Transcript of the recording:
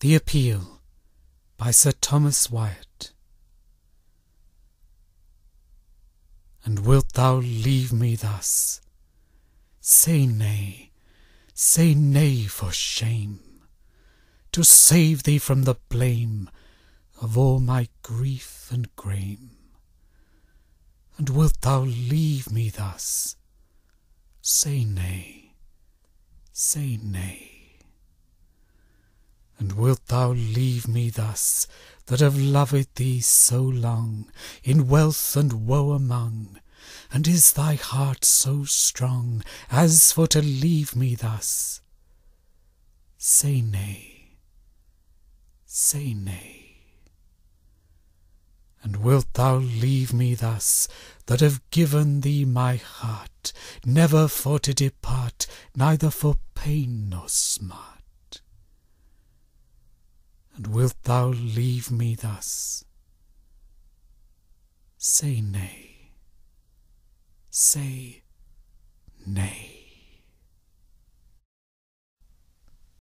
THE APPEAL by Sir Thomas Wyatt And wilt thou leave me thus? Say nay, say nay for shame, To save thee from the blame Of all my grief and grame. And wilt thou leave me thus? Say nay, say nay. And wilt thou leave me thus, that have loved thee so long, In wealth and woe among? And is thy heart so strong As for to leave me thus? Say nay, say nay. And wilt thou leave me thus, that have given thee my heart, Never for to depart, Neither for pain nor smart? Wilt thou leave me thus? Say nay, say